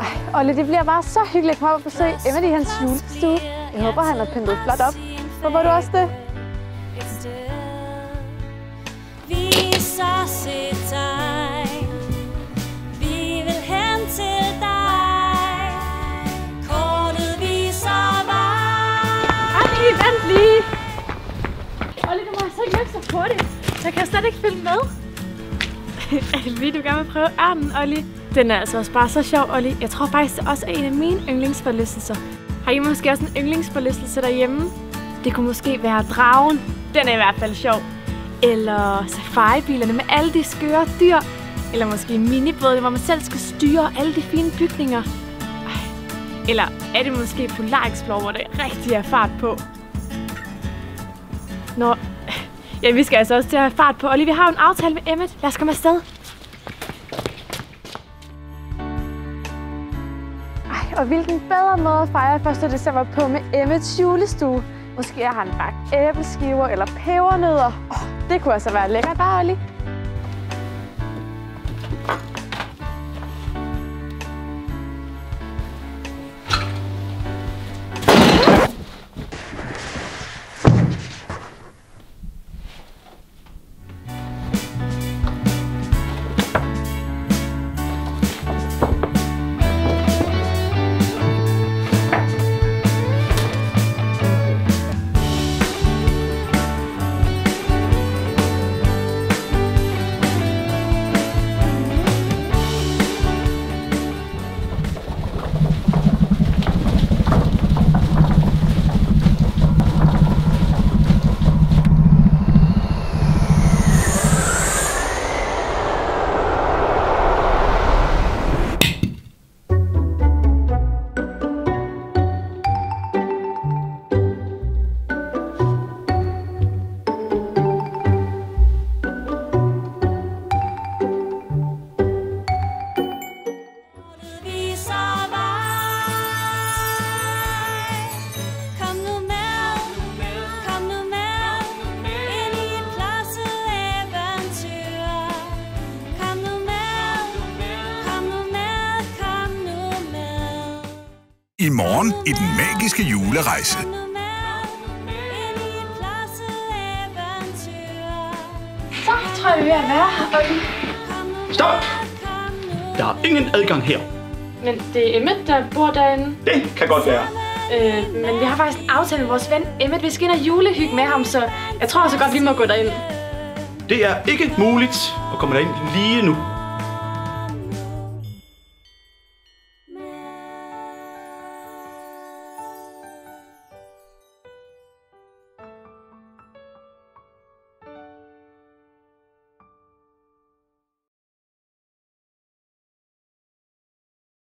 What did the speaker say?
Ej, Olle, det bliver bare så hyggeligt at komme op og besøge Emily i hans julestue. Jeg håber, han har pyntet flot op. Håber du også det? Vent lige! Olle, du må altså ikke løbe så hurtigt. Så kan jeg slet ikke følge med. er du gerne vil prøve ørnen, Olli? Den er altså også bare så sjov, Olli. Jeg tror faktisk, det også er en af mine yndlingsforlystelser. Har I måske også en yndlingsforlystelse derhjemme? Det kunne måske være dragen. Den er i hvert fald sjov. Eller safaribilerne med alle de skøre dyr. Eller måske minibåden, hvor man selv skal styre alle de fine bygninger. Eller er det måske Polar Explorer, hvor der rigtig er fart på? Når ja, vi skal altså også til at have fart på. Olli, vi har jo en aftale med Emmet. Lad os komme afsted. Ej, og hvilken bedre måde at fejre 1. december på med Emmets julestue. Måske har han bagt æbleskiver eller pebernødder. Oh, det kunne altså være lækkert, bare Olli. I morgen i den magiske julerejse. Så tror jeg, vi er være Stop! Der er ingen adgang her. Men det er Emmet, der bor derinde. Det kan godt være. Øh, men vi har faktisk en aftale med vores ven Emmet. Vi skal ind og julehygge med ham, så jeg tror også godt, vi må gå derind. Det er ikke muligt at komme derind lige nu.